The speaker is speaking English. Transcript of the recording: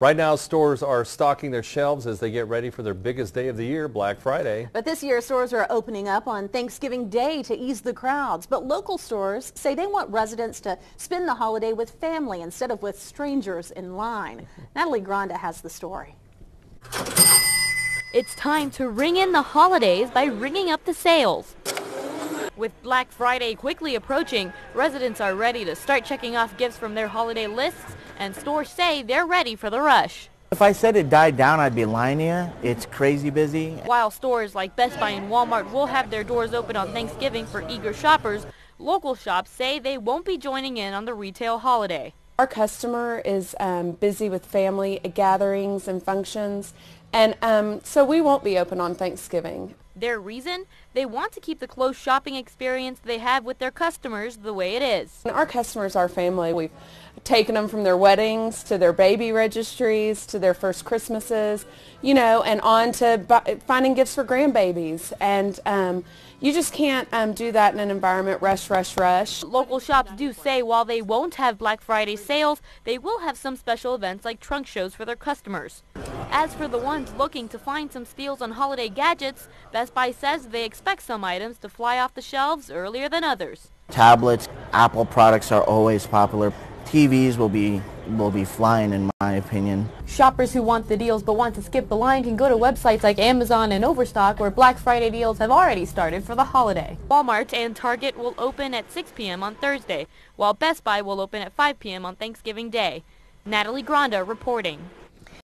Right now, stores are stocking their shelves as they get ready for their biggest day of the year, Black Friday. But this year, stores are opening up on Thanksgiving Day to ease the crowds. But local stores say they want residents to spend the holiday with family instead of with strangers in line. Natalie Granda has the story. It's time to ring in the holidays by ringing up the sales. With Black Friday quickly approaching, residents are ready to start checking off gifts from their holiday lists, and stores say they're ready for the rush. If I said it died down, I'd be lying to you. It's crazy busy. While stores like Best Buy and Walmart will have their doors open on Thanksgiving for eager shoppers, local shops say they won't be joining in on the retail holiday. Our customer is um, busy with family gatherings and functions, and um, so we won't be open on Thanksgiving. Their reason? They want to keep the close shopping experience they have with their customers the way it is. Our customers are family. We've taken them from their weddings to their baby registries to their first Christmases, you know, and on to finding gifts for grandbabies. And um, you just can't um, do that in an environment rush, rush, rush. Local shops do say while they won't have Black Friday sales, they will have some special events like trunk shows for their customers. As for the ones looking to find some steals on holiday gadgets, Best Buy says they expect some items to fly off the shelves earlier than others. Tablets, Apple products are always popular. TVs will be will be flying in my opinion. Shoppers who want the deals but want to skip the line can go to websites like Amazon and Overstock where Black Friday deals have already started for the holiday. Walmart and Target will open at 6 p.m. on Thursday, while Best Buy will open at 5 p.m. on Thanksgiving Day. Natalie Granda reporting.